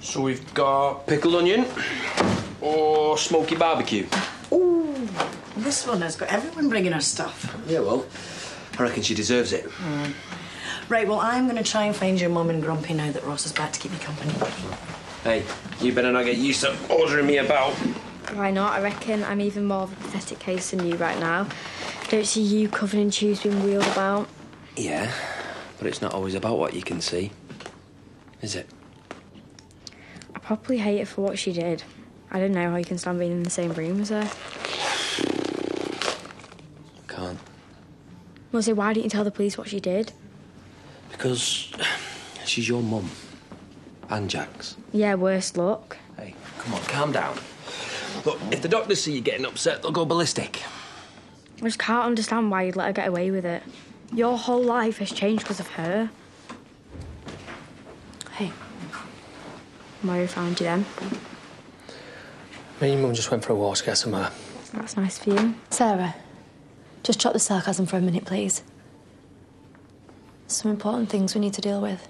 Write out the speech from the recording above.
So we've got pickled onion or smoky barbecue. Ooh, this one has got everyone bringing her stuff. Yeah, well, I reckon she deserves it. Hmm. Right, well, I'm going to try and find your mum and Grumpy now that Ross is back to keep me company. Hey, you better not get used to ordering me about. Why not? I reckon I'm even more of a pathetic case than you right now. Don't see you covered in tubes being wheeled about. Yeah, but it's not always about what you can see, is it? I probably hate her for what she did. I don't know how you can stand being in the same room as her. Can't. Well, so why didn't you tell the police what she did? Because she's your mum. And Jack's. Yeah, worst luck. Hey, come on, calm down. Look, if the doctors see you getting upset, they'll go ballistic. I just can't understand why you'd let her get away with it. Your whole life has changed because of her. Hey, Mario found you then. Me and your mum just went for a walk to get some air. That's nice for you. Sarah, just drop the sarcasm for a minute, please. Some important things we need to deal with.